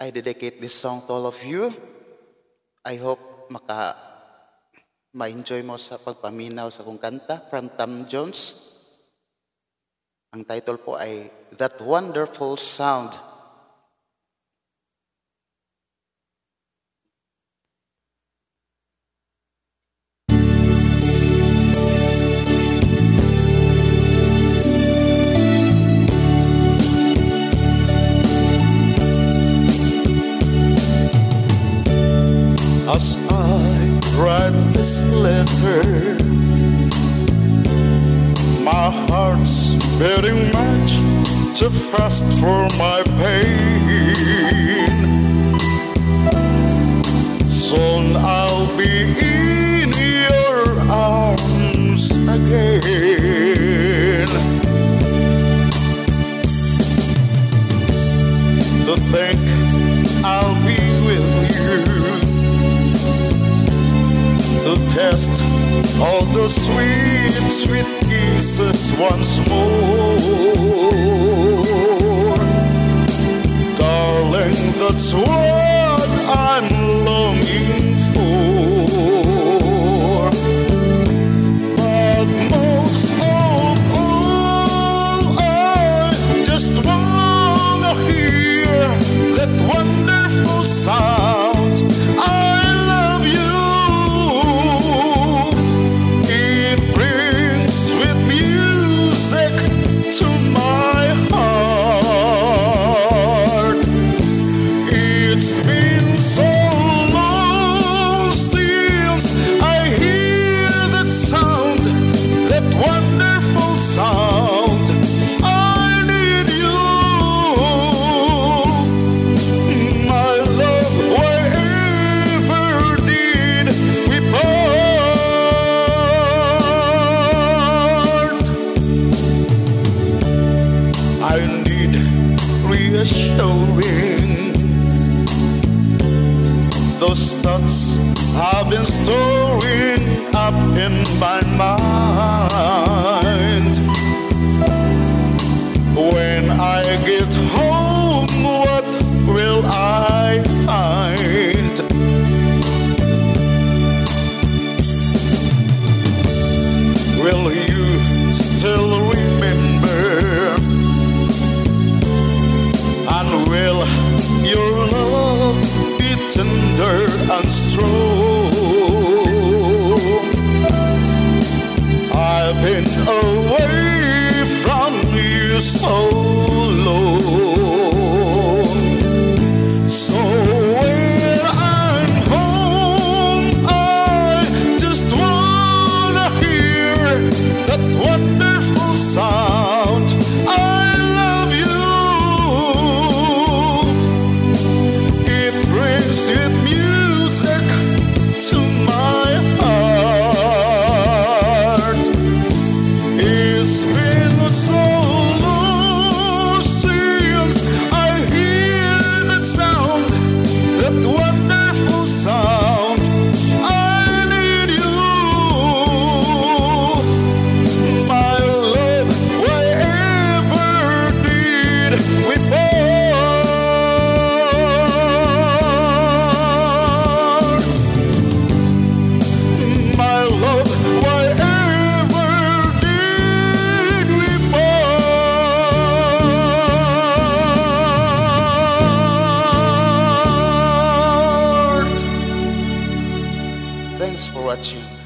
I dedicate this song to all of you. I hope maka ma-enjoy mo sa pagpaminaw sa kong kanta from Tom Jones. Ang title po ay That Wonderful Sound. As I write this letter, my heart's beating much too fast for my pain. Soon I'll be in your arms again. The sweet, sweet kisses once more. Darling, that's what to I need reassuring. Those thoughts I've been storing up in my mind. Tender and strong? For watching.